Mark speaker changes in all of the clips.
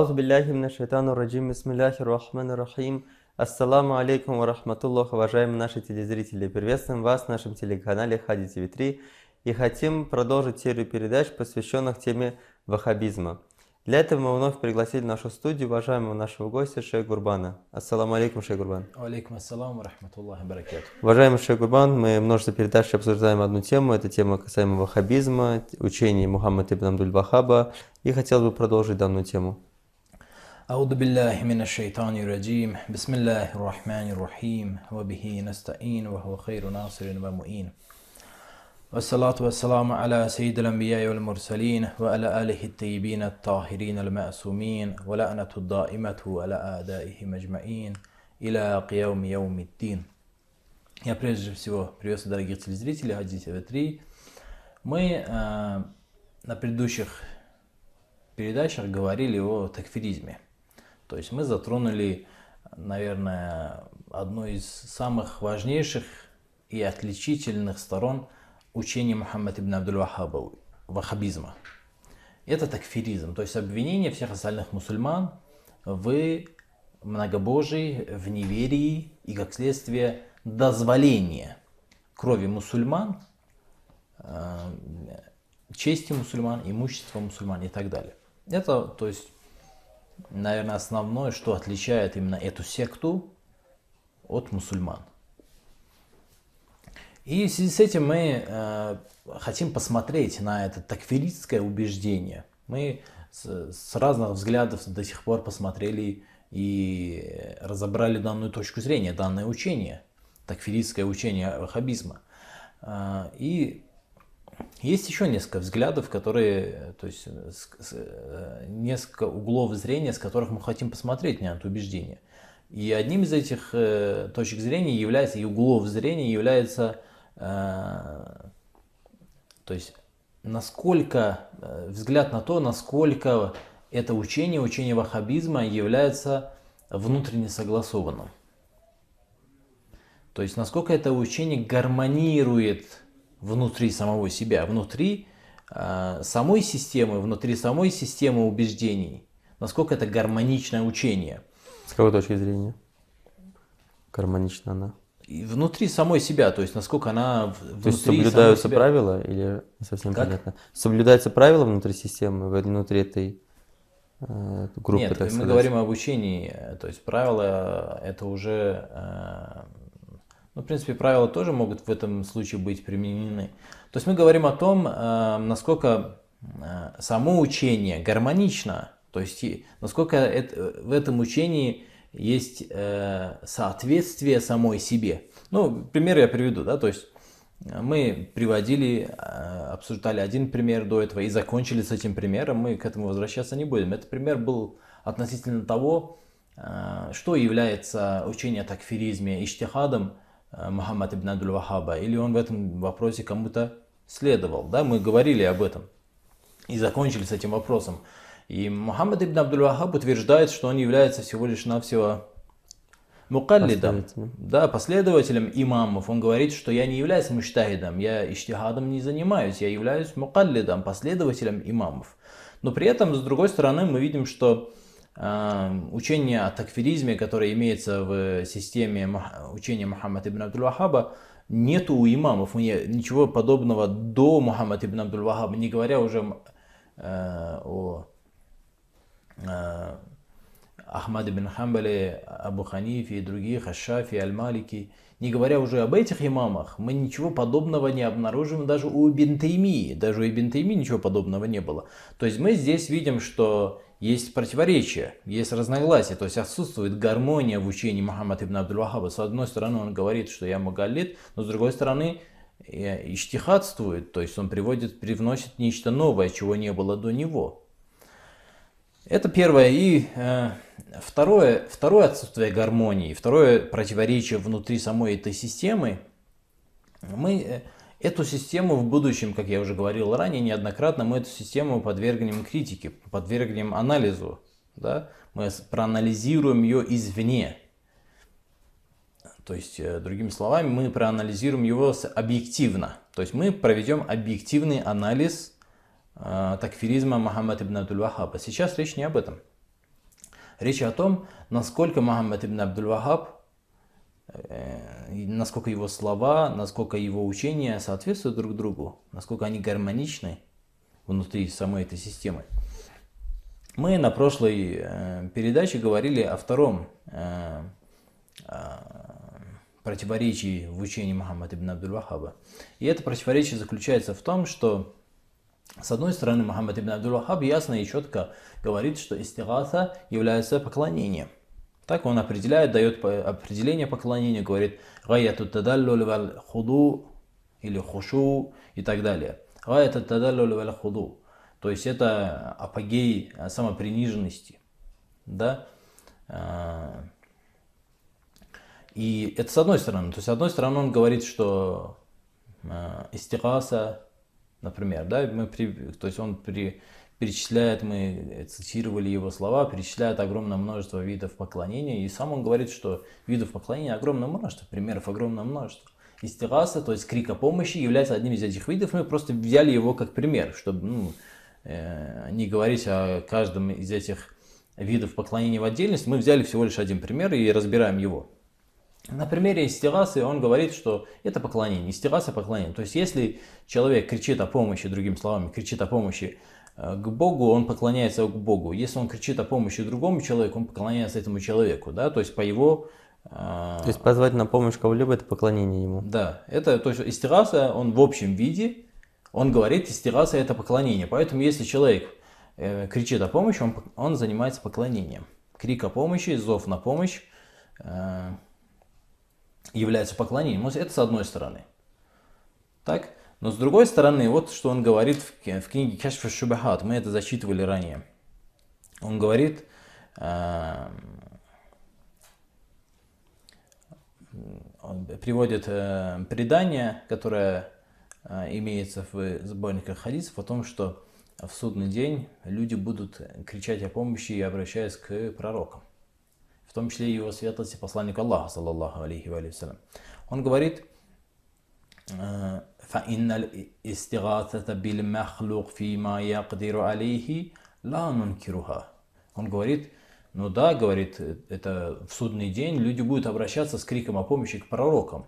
Speaker 1: Ауз билляхи мина шайтану раджим, бисмилляхи рахману рахим. Ассаламу алейкум ва рахматуллах, уважаемые наши телезрители. Приветствуем вас в нашем телеканале Хади ТВ3 и хотим продолжить серию передач, посвященных теме ваххабизма. Для этого мы вновь пригласили в нашу студию уважаемого нашего гостя Шейх Гурбана. Ассаламу алейкум, Шейх Гурбан.
Speaker 2: Алейкум ассаламу, рахматуллахи баракет.
Speaker 1: Уважаемый Шейх Гурбан, мы множество передач обсуждаем одну тему. Это тема касаемо ваххабизма, учений Мухаммада ибн Абдуль Вахаба. И хотел бы продолжить данную тему.
Speaker 2: أعوذ بالله من الشيطان الرجيم بسم الله الرحمن الرحيم وبه نستعين وهو خير ناصر ومؤين والصلاة والسلام على سيد الأنبياء والمرسلين وعلى آله الطيبين الطاهرين المأسومين ولعنة الدائمة على أعدائهم أجمعين إلى قيام يوم الدين Я прежде всего приветствую дорогих телезрителей Хади ТВ3. Мы э, на предыдущих передачах говорили о такфиризме. То есть мы затронули, наверное, одну из самых важнейших и отличительных сторон – учение Мухаммада ибн Абдул Вахаба, ваххабизма. Это такфиризм, то есть обвинение всех остальных мусульман в многобожии, в неверии и, как следствие, дозволение крови мусульман, э, чести мусульман, имущества мусульман и так далее. Это, то есть, наверное, основное, что отличает именно эту секту от мусульман. И в связи с этим мы э, хотим посмотреть на это такфиристское убеждение. Мы с, с разных взглядов до сих пор посмотрели и разобрали данную точку зрения, данное учение, такфиристское учение ваххабизма. Э, и есть еще несколько взглядов, которые, то есть с, с, несколько углов зрения, с которых мы хотим посмотреть на это убеждение. И одним из этих э, точек зрения является, и углов зрения является Э, то есть насколько, э, взгляд на то, насколько это учение, учение ваххабизма является внутренне согласованным. То есть насколько это учение гармонирует внутри самого себя, внутри э, самой системы, внутри самой системы убеждений, насколько это гармоничное учение.
Speaker 1: С какой точки зрения? Гармонична она?
Speaker 2: внутри самой себя, то есть насколько она внутри
Speaker 1: То есть соблюдаются правила или совсем как? понятно? Соблюдаются правила внутри системы, внутри этой э, группы,
Speaker 2: Нет,
Speaker 1: так
Speaker 2: мы
Speaker 1: сказать?
Speaker 2: говорим об учении, то есть правила это уже, э, ну, в принципе, правила тоже могут в этом случае быть применены. То есть мы говорим о том, э, насколько э, само учение гармонично, то есть насколько это, в этом учении есть э, соответствие самой себе. Ну, пример я приведу, да, то есть э, мы приводили, э, обсуждали один пример до этого и закончили с этим примером, мы к этому возвращаться не будем. Этот пример был относительно того, э, что является учение о такфиризме иштихадом э, Мухаммад ибн Абдул Вахаба, или он в этом вопросе кому-то следовал, да, мы говорили об этом и закончили с этим вопросом. И Мухаммад ибн Абдул Вахаб утверждает, что он является всего лишь навсего мукаллидом, да, последователем имамов. Он говорит, что я не являюсь муштахидом, я иштихадом не занимаюсь, я являюсь мукаллидом, последователем имамов. Но при этом, с другой стороны, мы видим, что э, учение о такфиризме, которое имеется в системе учения Мухаммада ибн Абдул Вахаба, нету у имамов, ничего подобного до Мухаммада ибн Абдул Вахаба, не говоря уже э, о Э, Ахмад ибн Хамбали, Абу Ханифи и других, Ашафи, Аль-Малики. Не говоря уже об этих имамах, мы ничего подобного не обнаружим даже у Ибн Таймии. Даже у Ибн Таймии ничего подобного не было. То есть мы здесь видим, что есть противоречия, есть разногласия, то есть отсутствует гармония в учении Мухаммада ибн Абдул Вахаба. С одной стороны он говорит, что я мугаллит, но с другой стороны иштихадствует, то есть он приводит, привносит нечто новое, чего не было до него. Это первое. И э, второе, второе отсутствие гармонии, второе противоречие внутри самой этой системы. Мы э, эту систему в будущем, как я уже говорил ранее неоднократно, мы эту систему подвергнем критике, подвергнем анализу. Да? Мы проанализируем ее извне. То есть, э, другими словами, мы проанализируем его объективно. То есть мы проведем объективный анализ такфиризма Мухаммад ибн Абдул Вахаба. Сейчас речь не об этом. Речь о том, насколько Мухаммад ибн Абдул-Вахаб, насколько его слова, насколько его учения соответствуют друг другу, насколько они гармоничны внутри самой этой системы. Мы на прошлой э, передаче говорили о втором э, противоречии в учении Мухаммада ибн Абдул-Вахаба. И это противоречие заключается в том, что с одной стороны Мухаммад ибн Абдул-Вахаб ясно и четко говорит, что истигаса является поклонением. Так он определяет, дает определение поклонению, говорит «Гаяту тадаллуль валь худу» или «хушу» и так далее. «Гаяту тадаллуль валь худу» То есть это апогей самоприниженности. Да? А, и это с одной стороны. То есть с одной стороны он говорит, что э, истихаса, например, да, мы при, то есть он при, перечисляет, мы цитировали его слова, перечисляет огромное множество видов поклонения, и сам он говорит, что видов поклонения огромное множество, примеров огромное множество. Истигаса, то есть крик о помощи, является одним из этих видов, мы просто взяли его как пример, чтобы ну, Э, не говорить о каждом из этих видов поклонения в отдельности, мы взяли всего лишь один пример и разбираем его. На примере истирасы он говорит, что это поклонение, истираса поклонение. То есть если человек кричит о помощи, другими словами, кричит о помощи э, к Богу, он поклоняется к Богу. Если он кричит о помощи другому человеку, он поклоняется этому человеку, да, то есть по его...
Speaker 1: Э, то есть позвать на помощь кого-либо это поклонение ему.
Speaker 2: Да, это то есть истираса, он в общем виде, он говорит, истираса это поклонение. Поэтому если человек э, кричит о помощи, он, он занимается поклонением. Крик о помощи, зов на помощь э, является поклонением. Это с одной стороны. Так? Но с другой стороны, вот что он говорит в, книге Кашфа Шубахат, мы это зачитывали ранее. Он говорит, э, он приводит э, предание, которое а, имеется в сборниках хадисов о том, что в судный день люди будут кричать о помощи и обращаясь к пророкам. В том числе и его светлости посланник Аллаха, саллаллаху алейхи вассалям. Он говорит, فإن الاستغاثة بالمخلوق فيما يقدر عليه لا ننكرها. Он говорит, ну да, говорит, это в судный день люди будут обращаться с криком о помощи к пророкам.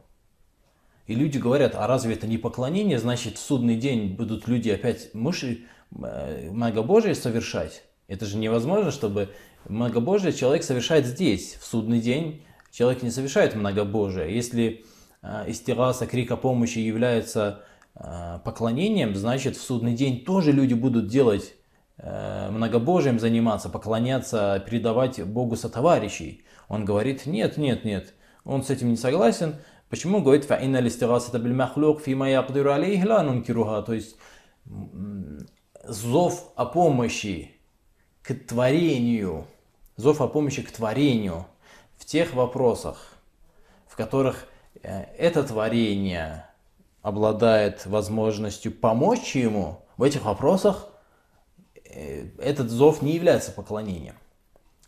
Speaker 2: И люди говорят, а разве это не поклонение? Значит, в судный день будут люди опять мыши, э, многобожие совершать. Это же невозможно, чтобы многобожие человек совершает здесь, в судный день. Человек не совершает многобожие. Если э, истираса, крик о помощи является э, поклонением, значит, в судный день тоже люди будут делать многобожием заниматься, поклоняться, передавать Богу сотоварищей. Он говорит, нет, нет, нет, он с этим не согласен, Почему говорит фа'инна листигасата биль махлук фима якдиру алейхи ла нункируха? То есть зов о помощи к творению, зов о помощи к творению в тех вопросах, в которых это творение обладает возможностью помочь ему, в этих вопросах э, этот зов не является поклонением.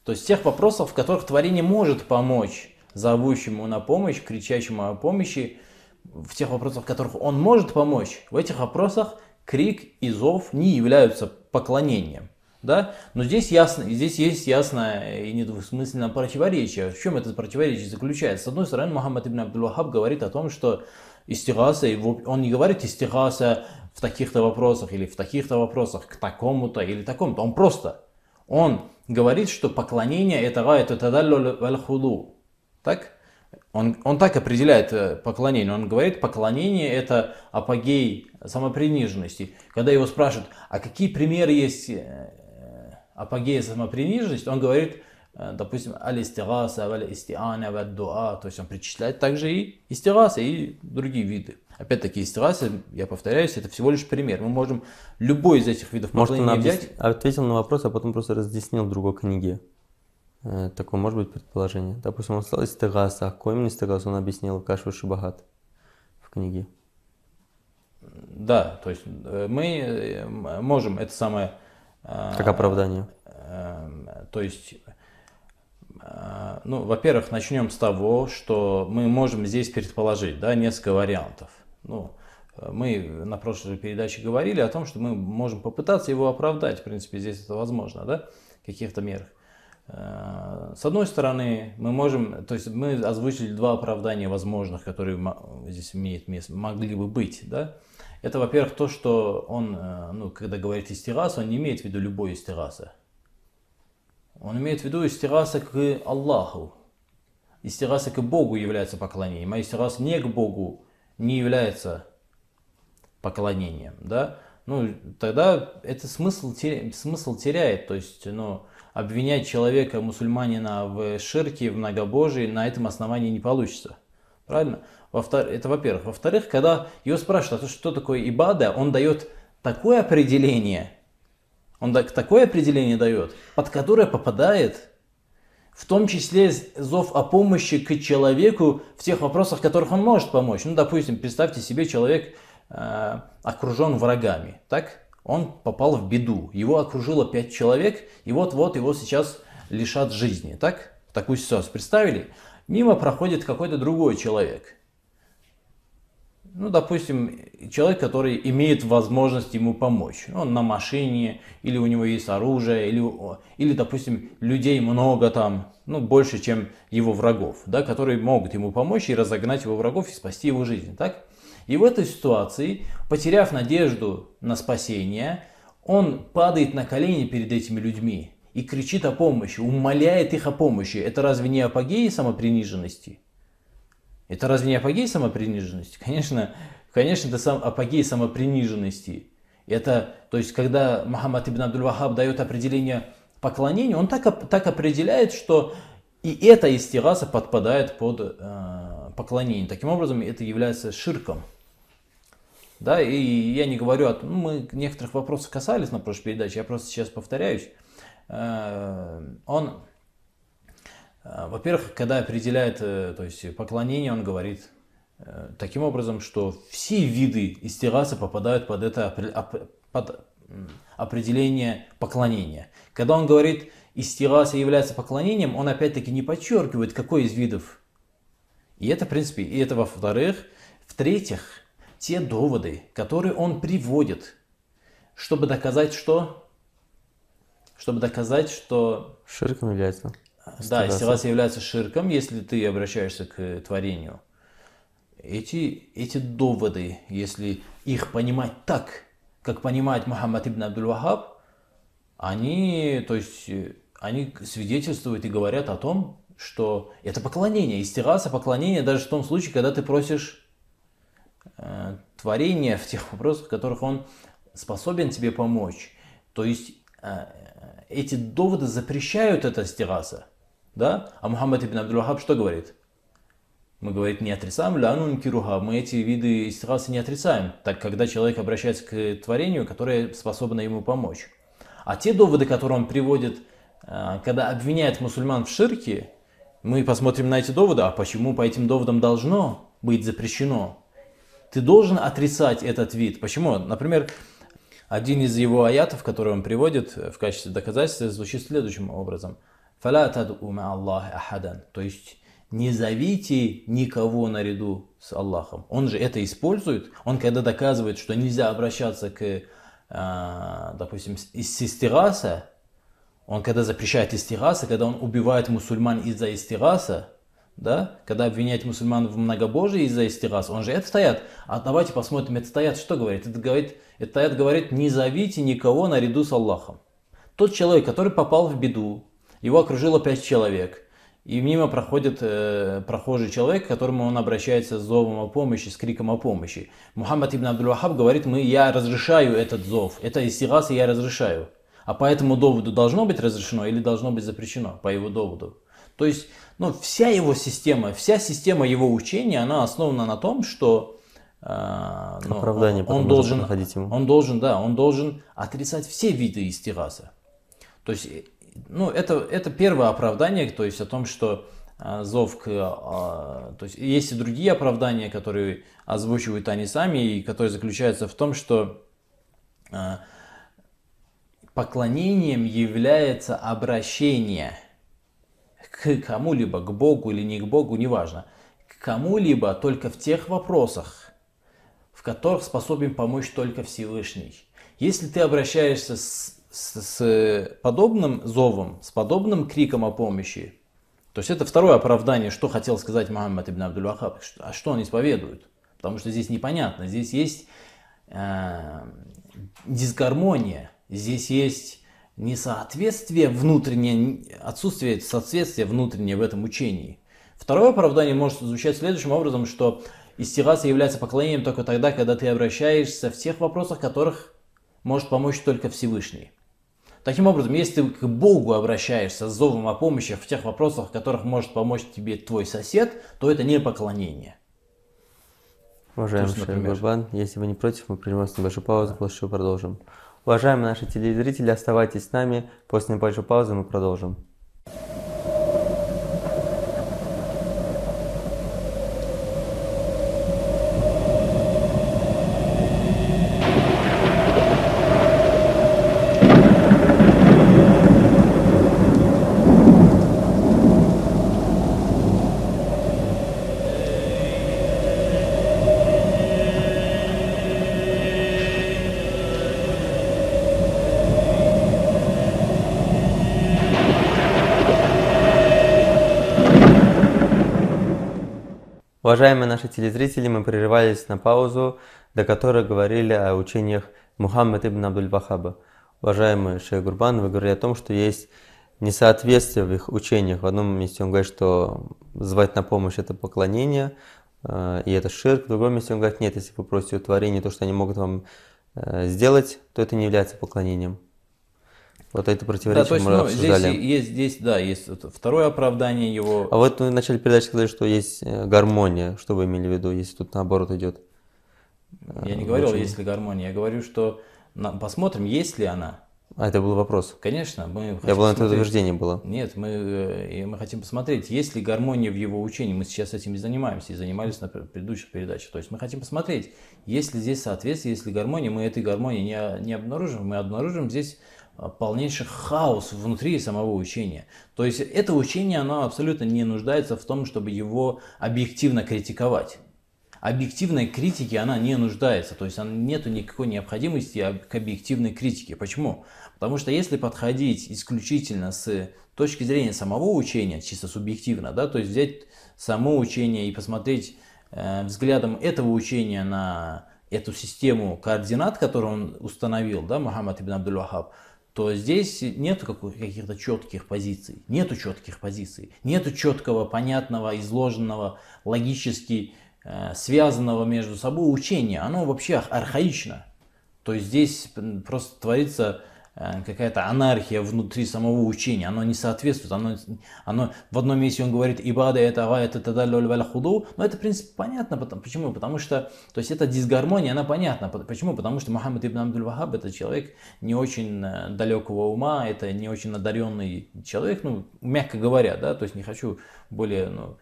Speaker 2: То есть тех вопросах, в которых творение может помочь зовущему на помощь, кричащему о помощи, в тех вопросах, в которых он может помочь, в этих вопросах крик и зов не являются поклонением. Да? Но здесь, ясно, здесь есть ясное и недвусмысленное противоречие. В чем это противоречие заключается? С одной стороны, Мухаммад ибн Абдул-Вахаб говорит о том, что истигаса, он не говорит истигаса в таких-то вопросах или в таких-то вопросах к такому-то или такому-то. Он просто, он говорит, что поклонение это валь худу. Так? Он, он так определяет э, поклонение. Он говорит, поклонение это апогей самоприниженности. Когда его спрашивают, а какие примеры есть э, апогея самоприниженности, он говорит, э, допустим, аль-истигаса, аль-истиана, дуа то есть он причисляет также и истигаса, и другие виды. Опять-таки, истигаса, я повторяюсь, это всего лишь пример. Мы можем любой из этих видов
Speaker 1: Может, поклонения взять. ответил на вопрос, а потом просто разъяснил в другой книге. Э, такое может быть предположение. Допустим, он сказал истигаса. Какой именно истигас он объяснил Кашву Шибахат в книге?
Speaker 2: Да, то есть э, мы можем это самое...
Speaker 1: Как оправдание.
Speaker 2: То есть, ну, во-первых, начнем с того, что мы можем здесь предположить, да, несколько вариантов. Ну, мы на прошлой передаче говорили о том, что мы можем попытаться его оправдать, в принципе, здесь это возможно, да, каких-то мерах. С одной стороны, мы можем, то есть мы озвучили два оправдания возможных, которые здесь имеют место, могли бы быть, да. Это, во-первых, то, что он, ну, когда говорит истирас, он не имеет в виду любой истираса. Он имеет в виду истираса к Аллаху. Истираса к Богу является поклонением, а истирас не к Богу не является поклонением, да, ну, тогда это смысл, смысл теряет, то есть, ну, обвинять человека, мусульманина в ширке, в многобожии, на этом основании не получится. Правильно? Это во-первых. Во-вторых, когда его спрашивают, а что такое ибада, он дает такое определение, он такое определение дает, под которое попадает в том числе зов о помощи к человеку в тех вопросах, в которых он может помочь. Ну, допустим, представьте себе, человек э, окружен врагами, так? Он попал в беду, его окружило пять человек, и вот-вот его сейчас лишат жизни, так? Такую ситуацию представили? Мимо проходит какой-то другой человек – ну, допустим, человек, который имеет возможность ему помочь. Он на машине, или у него есть оружие, или, или допустим, людей много там, ну, больше, чем его врагов, да, которые могут ему помочь и разогнать его врагов и спасти его жизнь, так? И в этой ситуации, потеряв надежду на спасение, он падает на колени перед этими людьми и кричит о помощи, умоляет их о помощи. Это разве не апогеи самоприниженности? Это разве не апогей самоприниженности? Конечно, конечно, это сам апогей самоприниженности. Это, то есть, когда Мухаммад ибн Абдул-Вахаб дает определение поклонения, он так, так определяет, что и эта истираса подпадает под э, поклонение. Таким образом, это является ширком. Да, и я не говорю о ну, мы некоторых вопросов касались на прошлой передаче, я просто сейчас повторяюсь. Э, он во-первых, когда определяет э, то есть поклонение, он говорит э, таким образом, что все виды из террасы попадают под это под определение поклонения. Когда он говорит истираса является поклонением, он опять-таки не подчеркивает, какой из видов. И это, в принципе, и это во-вторых. В-третьих, те доводы, которые он приводит, чтобы доказать, что? Чтобы доказать, что...
Speaker 1: Ширком является.
Speaker 2: Да, истилас является ширком, если ты обращаешься к творению. Эти, эти доводы, если их понимать так, как понимает Мухаммад ибн Абдул Вахаб, они, то есть, они свидетельствуют и говорят о том, что это поклонение, истираса поклонение даже в том случае, когда ты просишь э, творения в тех вопросах, в которых он способен тебе помочь. То есть э, эти доводы запрещают это стираса. Да? А Мухаммад ибн Абдул что говорит? Мы, говорит, не отрицаем лянун кируха, мы эти виды истирасы не отрицаем, так когда человек обращается к творению, которое способно ему помочь. А те доводы, которые он приводит, э, когда обвиняет мусульман в ширке, мы посмотрим на эти доводы, а почему по этим доводам должно быть запрещено? Ты должен отрицать этот вид. Почему? Например, один из его аятов, который он приводит в качестве доказательства, звучит следующим образом – то есть не зовите никого наряду с Аллахом. Он же это использует. Он когда доказывает, что нельзя обращаться к, а, допустим, из истираса, он когда запрещает истираса, когда он убивает мусульман из-за истираса, да, когда обвиняет мусульман в многобожии из-за истираса, он же это стоят. А давайте посмотрим, это стоят что говорит? Это говорит, это стоят говорит, не зовите никого наряду с Аллахом. Тот человек, который попал в беду, его окружило пять человек. И мимо проходит э, прохожий человек, к которому он обращается с зовом о помощи, с криком о помощи. Мухаммад ибн Абдул Вахаб говорит, мы, я разрешаю этот зов. Это истигас, я разрешаю. А по этому доводу должно быть разрешено или должно быть запрещено по его доводу. То есть, ну, вся его система, вся система его учения, она основана на том, что
Speaker 1: э, ну, Оправдание он, он должен, ему.
Speaker 2: он должен, да, он должен отрицать все виды истигаса. То есть ну, это, это первое оправдание, то есть о том, что а, зов к... А, то есть есть и другие оправдания, которые озвучивают они сами, и которые заключаются в том, что а, поклонением является обращение к кому-либо, к Богу или не к Богу, неважно, к кому-либо только в тех вопросах, в которых способен помочь только Всевышний. Если ты обращаешься с с, с подобным зовом, с подобным криком о помощи, то есть это второе оправдание, что хотел сказать Мухаммад ибн Абдул а что он исповедует. Потому что здесь непонятно, здесь есть э, дисгармония, здесь есть несоответствие внутреннее, отсутствие соответствия внутреннее в этом учении. Второе оправдание может звучать следующим образом, что истигаса является поклонением только тогда, когда ты обращаешься в тех вопросах, которых может помочь только Всевышний. Таким образом, если ты к Богу обращаешься с зовом о помощи в тех вопросах, в которых может помочь тебе твой сосед, то это не поклонение.
Speaker 1: Уважаемый Шейх Гурбан, если вы не против, мы прервемся небольшую паузу, после чего продолжим. Уважаемые наши телезрители, оставайтесь с нами. После небольшой паузы мы продолжим. Уважаемые наши телезрители, мы прерывались на паузу, до которой говорили о учениях Мухаммад ибн Абдуль Вахаба. Уважаемый шейх Гурбан, вы говорили о том, что есть несоответствие в их учениях. В одном месте он говорит, что звать на помощь это поклонение, э, и это ширк. В другом месте он говорит, нет, если вы просите у творения то, что они могут вам э, сделать, то это не является поклонением. Вот это противоречие да, то есть,
Speaker 2: мы ну, обсуждали. Здесь, есть, здесь, да, есть второе оправдание его.
Speaker 1: А вот вы в начале передачи сказали, что есть э, гармония. Что вы имели в виду, если тут наоборот идет?
Speaker 2: Я не говорил, есть ли гармония. Я говорю, что посмотрим, есть ли она.
Speaker 1: А это был вопрос?
Speaker 2: Конечно. Мы
Speaker 1: Я был на это утверждение было.
Speaker 2: Нет, мы, э, мы хотим посмотреть, есть ли гармония в его учении. Мы сейчас этим и занимаемся, и занимались на предыдущих передачах. То есть мы хотим посмотреть, есть ли здесь соответствие, есть ли гармония. Мы этой гармонии не, не обнаружим, мы обнаружим здесь полнейший хаос внутри самого учения. То есть это учение, оно абсолютно не нуждается в том, чтобы его объективно критиковать. Объективной критики она не нуждается, то есть нет никакой необходимости к объективной критике. Почему? Потому что если подходить исключительно с точки зрения самого учения, чисто субъективно, да, то есть взять само учение и посмотреть э, взглядом этого учения на эту систему координат, которую он установил, да, Мухаммад ибн Абдул Вахаб, то здесь нет каких-то четких позиций. Нету четких позиций. Нету четкого, понятного, изложенного, логически э, связанного между собой учения. Оно вообще архаично. То есть здесь просто творится какая-то анархия внутри самого учения, оно не соответствует, оно, оно в одном месте он говорит ибада это ага это тадаллю худу, но это в принципе понятно, потому, почему, потому что, то есть эта дисгармония, она понятна, почему, потому что Мухаммад ибн Абдуль Вахаб это человек не очень э, далекого ума, это не очень надаренный человек, ну, мягко говоря, да, то есть не хочу более, ну,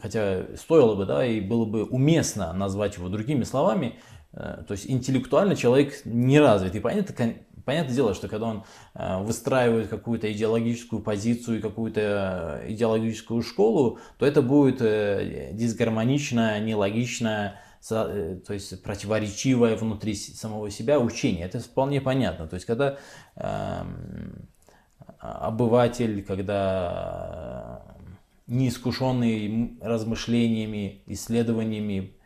Speaker 2: хотя стоило бы, да, и было бы уместно назвать его другими словами, э, то есть интеллектуально человек не развит. И понятно, Понятное дело, что когда он э, выстраивает какую-то идеологическую позицию и какую-то э, идеологическую школу, то это будет э, дисгармоничное, нелогичное, то есть противоречивое внутри самого себя учение. Это вполне понятно. То есть когда эм, обыватель, когда неискушенный размышлениями, исследованиями,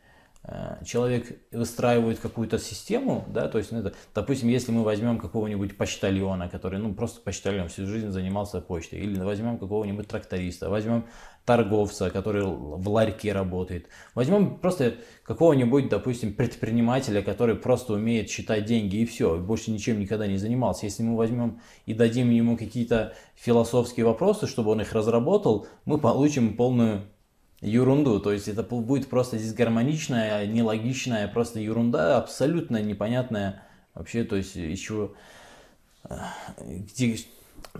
Speaker 2: человек выстраивает какую-то систему, да, то есть, ну, это, допустим, если мы возьмем какого-нибудь почтальона, который, ну, просто почтальон всю жизнь занимался почтой, или возьмем какого-нибудь тракториста, возьмем торговца, который в ларьке работает, возьмем просто какого-нибудь, допустим, предпринимателя, который просто умеет считать деньги и все, больше ничем никогда не занимался. Если мы возьмем и дадим ему какие-то философские вопросы, чтобы он их разработал, мы получим полную ерунду. То есть это будет просто дисгармоничная, нелогичная, просто ерунда, абсолютно непонятная вообще, то есть еще
Speaker 1: где,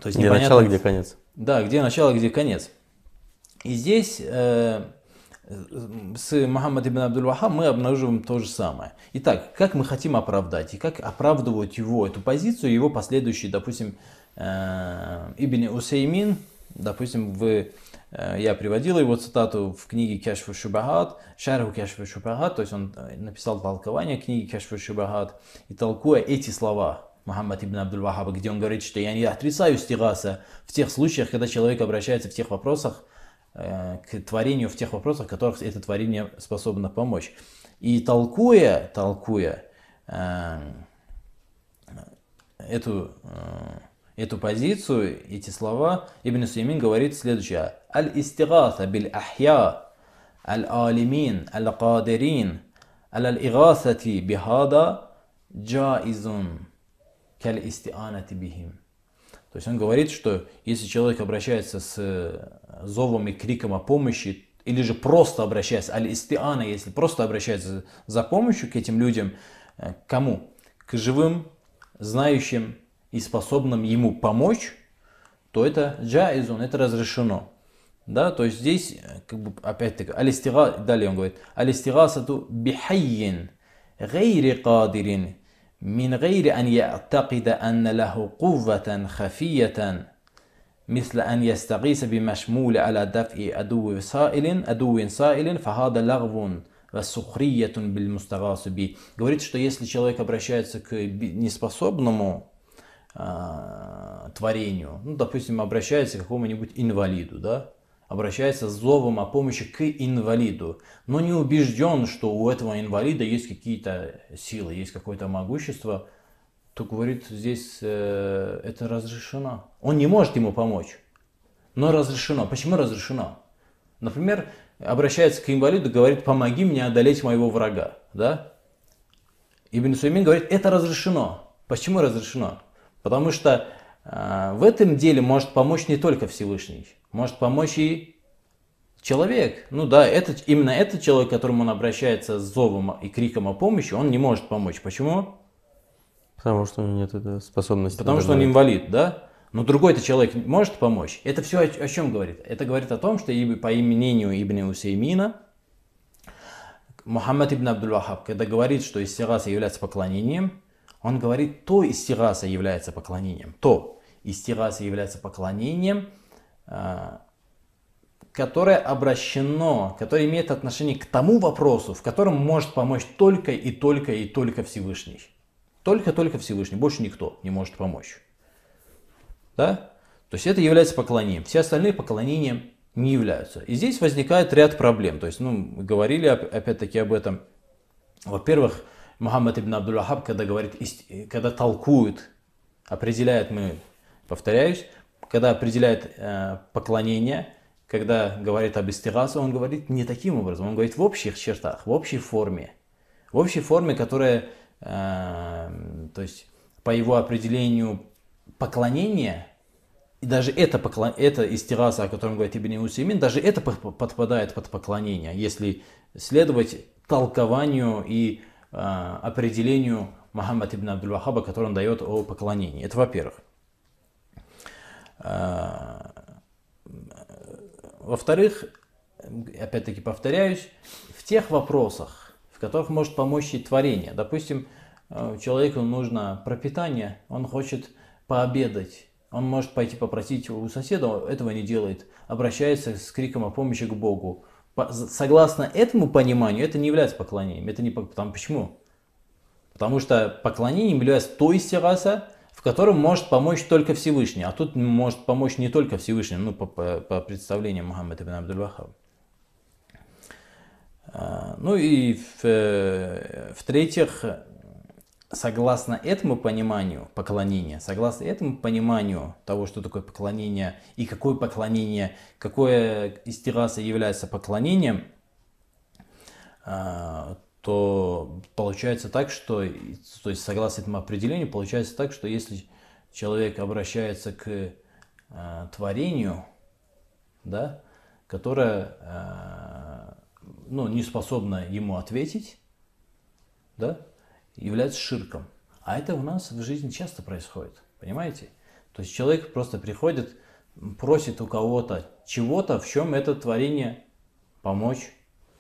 Speaker 1: то есть где начало, где конец.
Speaker 2: Да, где начало, где конец. И здесь э, с Мухаммад ибн Абдул Вахаб мы обнаруживаем то же самое. Итак, как мы хотим оправдать и как оправдывают его эту позицию, его последующие, допустим, э, Ибн Усеймин, допустим, в Э, я приводил его цитату в книге Кешфу Шубахат, Шарху Кешфу Шубахат, то есть он э, написал толкование книги Кешфу Шубахат, и толкуя эти слова, Мухаммад ибн Абдул Вахаба, где он говорит, что я не отрицаю стигаса в тех случаях, когда человек обращается в тех вопросах, э, к творению в тех вопросах, которых это творение способно помочь. И толкуя, толкуя э, эту, э, эту позицию, эти слова, Ибн Сумин говорит следующее. Аль-истигата биль-ахья, аль-алимин, аль-кадирин, аль-игасати бихада джаизун каль-истианати бихим. То есть он говорит, что если человек обращается с зовом и криком о помощи, или же просто обращается, аль-истиана, если просто обращается за помощью к этим людям, к кому? К живым, знающим и способным ему помочь, то это джаизун, это разрешено. Да, то есть здесь, как бы, опять-таки, алистига, далее он говорит, алистигасату бихайин, гайри кадирин, من غير أن يعتقد أن له قوة خفية مثل أن يستغيث بمشمول على دفع عدو سائل عدو سائل فهذا لغو وسخرية بالمستغاث به. Говорит, что если человек обращается к неспособному э, творению, ну, допустим, обращается к какому-нибудь инвалиду, да, обращается с зовом о помощи к инвалиду, но не убежден, что у этого инвалида есть какие-то силы, есть какое-то могущество, то говорит, здесь э, это разрешено. Он не может ему помочь, но разрешено. Почему разрешено? Например, обращается к инвалиду, говорит, помоги мне одолеть моего врага. Да? Ибн Суймин говорит, это разрешено. Почему разрешено? Потому что э, в этом деле может помочь не только Всевышний может помочь и человек. Ну да, это, именно этот человек, к которому он обращается с зовом и криком о помощи, он не может помочь. Почему?
Speaker 1: Потому что у него нет этой способности.
Speaker 2: Потому что он инвалид, да? Но другой-то человек может помочь. Это все о, о чем говорит? Это говорит о том, что по именению Ибн Усеймина, Мухаммад ибн Абдул Вахаб, когда говорит, что истираса является поклонением, он говорит, то истираса является поклонением. То истираса является поклонением – а, которое обращено, которое имеет отношение к тому вопросу, в котором может помочь только и только и только Всевышний. Только-только Всевышний, больше никто не может помочь. Да? То есть это является поклонением. Все остальные поклонения не являются. И здесь возникает ряд проблем. То есть, ну, мы говорили опять-таки об этом. Во-первых, Мухаммад ибн Абдул когда говорит, когда толкует, определяет, мы, повторяюсь, когда определяет э, поклонение, когда говорит об истигасе, он говорит не таким образом, он говорит в общих чертах, в общей форме. В общей форме, которая, э, то есть по его определению поклонение, и даже это, поклон, это истираса, о котором говорит Ибн Усимин, даже это подпадает под поклонение, если следовать толкованию и определению Мухаммад ибн Абдул Вахаба, который он дает о поклонении. Это во-первых. А, во-вторых, опять-таки повторяюсь, в тех вопросах, в которых может помочь и творение. Допустим, э, человеку нужно пропитание, он хочет пообедать, он может пойти попросить у соседа, этого не делает, обращается с криком о помощи к Богу. Согласно этому пониманию, это не является поклонением. Это не потому почему? Потому что поклонением является той стираса, в котором может помочь только Всевышний. А тут может помочь не только Всевышний, ну, по, по, по представлению Мухаммада ибн Абдул Вахаба. Ну и в-третьих, согласно этому пониманию поклонения, согласно этому пониманию того, что такое поклонение и какое поклонение, какое из терраса является поклонением, а, то получается так, что, то есть согласно этому определению, получается так, что если человек обращается к э, творению, да, которое э, ну, не способно ему ответить, да, является ширком. А это у нас в жизни часто происходит, понимаете? То есть человек просто приходит, просит у кого-то чего-то, в чем это творение помочь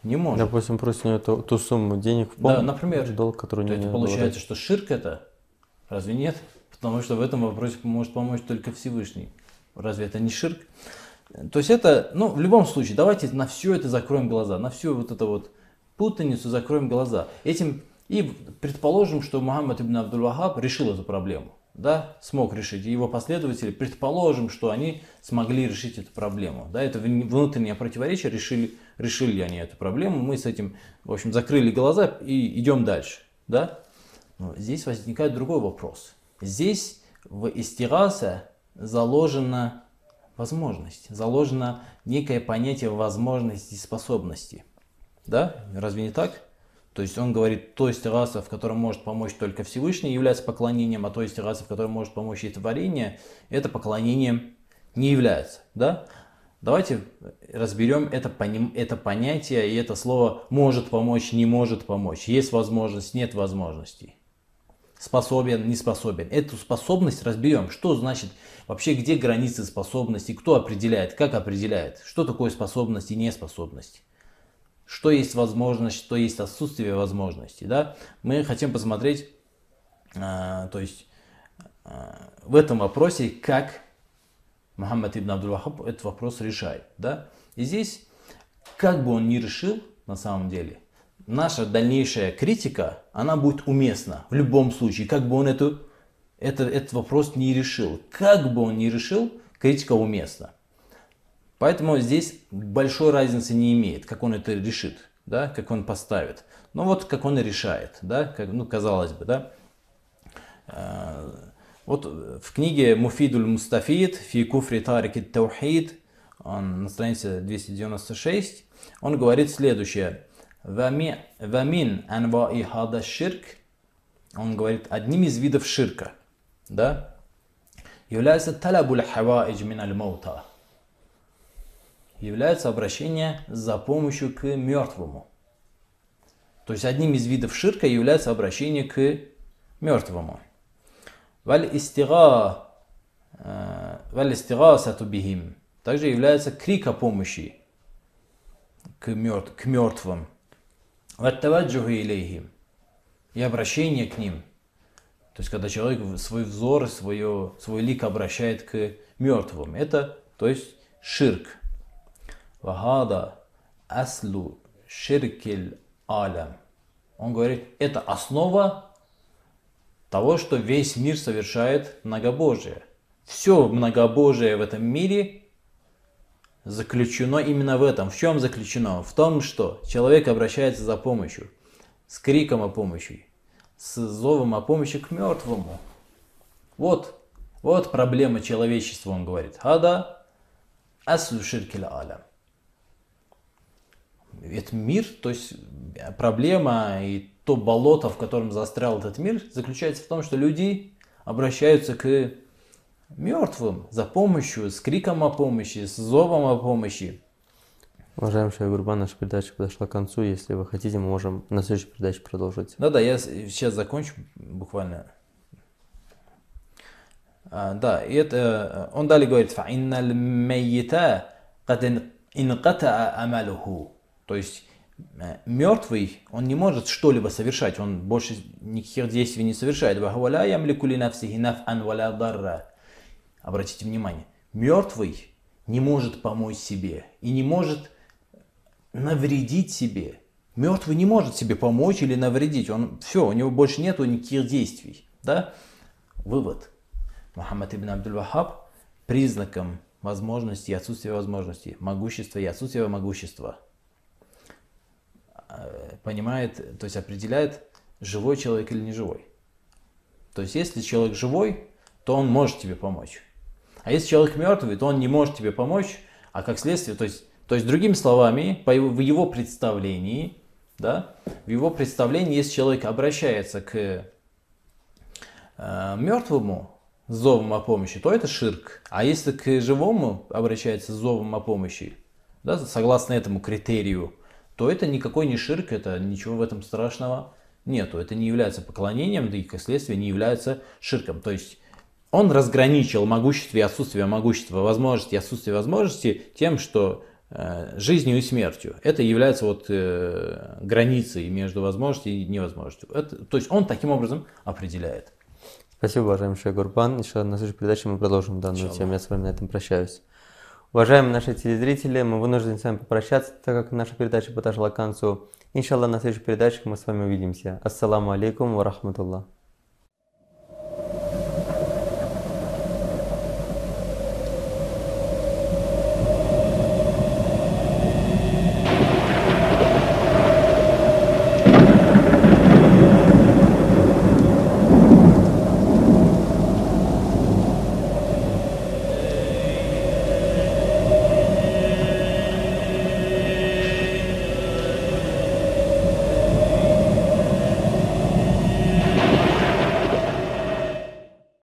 Speaker 2: не может.
Speaker 1: Допустим, просит у него ту, ту сумму денег в помощь,
Speaker 2: да, например,
Speaker 1: долг, который у него
Speaker 2: это получается, что ширк это, разве нет? Потому что в этом вопросе может помочь только Всевышний. Разве это не ширк? То есть это, ну, в любом случае, давайте на все это закроем глаза, на всю вот эту вот путаницу закроем глаза. Этим И предположим, что Мухаммад ибн Абдул-Вахаб решил эту проблему да, смог решить, и его последователи, предположим, что они смогли решить эту проблему. Да, это внутреннее противоречие, решили, решили они эту проблему, мы с этим, в общем, закрыли глаза и идем дальше. Да? Но здесь возникает другой вопрос. Здесь в истираса заложена возможность, заложено некое понятие возможности и способности. Да? Разве не так? То есть он говорит, то есть раса, в котором может помочь только Всевышний, является поклонением, а то есть раса, в котором может помочь и творение, это поклонением не является. Да? Давайте разберем это, это понятие и это слово может помочь, не может помочь. Есть возможность, нет возможности. Способен, не способен. Эту способность разберем. Что значит вообще, где границы способности, кто определяет, как определяет, что такое способность и неспособность что есть возможность, что есть отсутствие возможности. Да? Мы хотим посмотреть, а, то есть а, в этом вопросе, как Мухаммад ибн Абдул-Вахаб этот вопрос решает. Да? И здесь, как бы он ни решил, на самом деле, наша дальнейшая критика, она будет уместна в любом случае, как бы он эту, это, этот вопрос не решил. Как бы он ни решил, критика уместна. Поэтому здесь большой разницы не имеет, как он это решит, да, как он поставит. Ну вот как он и решает, да, как, ну казалось бы, да. А, вот в книге Муфидуль Мустафид фи куфри тарик таухид он на странице 296, он говорит следующее. Вамин анваи хада ширк, он говорит, одним из видов ширка, да, является талабуль хаваидж мин аль является обращение за помощью к мертвому. То есть одним из видов ширка является обращение к мертвому. Валь истига э, также является крик о помощи к, мертв, к мертвым. И обращение к ним. То есть, когда человек свой взор, свое, свой лик обращает к мертвым. Это, то есть, ширк. Вахада аслу ширкиль алям. Он говорит, это основа того, что весь мир совершает многобожие. Все многобожие в этом мире заключено именно в этом. В чем заключено? В том, что человек обращается за помощью, с криком о помощи, с зовом о помощи к мертвому. Вот, вот проблема человечества, он говорит. Хада аслу ширкиль алям этот мир, то есть э, проблема и то болото, в котором застрял этот мир, заключается в том, что люди обращаются к мертвым за помощью, с криком о помощи, с зовом о помощи.
Speaker 1: Уважаемый Шейх Гурбан, наша передача подошла к концу. Если вы хотите, мы можем на следующей передаче продолжить.
Speaker 2: Да-да, я сейчас закончу буквально. А, да, и это э, он далее говорит, فَإِنَّ الْمَيِّتَ قَدْ إِنْقَتَعَ أَمَلُهُ то есть э, мертвый, он не может что-либо совершать, он больше никаких действий не совершает. Обратите внимание, мертвый не может помочь себе и не может навредить себе. Мертвый не может себе помочь или навредить. Он, все, у него больше нет никаких действий. Да? Вывод. Мухаммад ибн Абдул-Вахаб признаком возможности и отсутствия возможности, могущества и отсутствия могущества – понимает, то есть определяет, живой человек или не живой. То есть если человек живой, то он может тебе помочь. А если человек мертвый, то он не может тебе помочь, а как следствие, то есть, то есть другими словами, по его, в его представлении, да, в его представлении, если человек обращается к э, мертвому с зовом о помощи, то это ширк. А если к живому обращается с зовом о помощи, да, согласно этому критерию, то это никакой не ширк, это ничего в этом страшного нету. Это не является поклонением, да и как следствие не является ширком. То есть он разграничил могущество и отсутствие могущества, возможности и отсутствие возможности тем, что э, жизнью и смертью. Это является вот э, границей между возможностью и невозможностью. Это, то есть он таким образом определяет.
Speaker 1: Спасибо, уважаемый Шейх Гурбан. Еще на следующей передаче мы продолжим данную тему. Я с вами на этом прощаюсь. Уважаемые наши телезрители, мы вынуждены с вами попрощаться, так как наша передача подошла к концу. Иншаллах, на следующих передачах мы с вами увидимся. Ассаламу алейкум ва рахматуллах.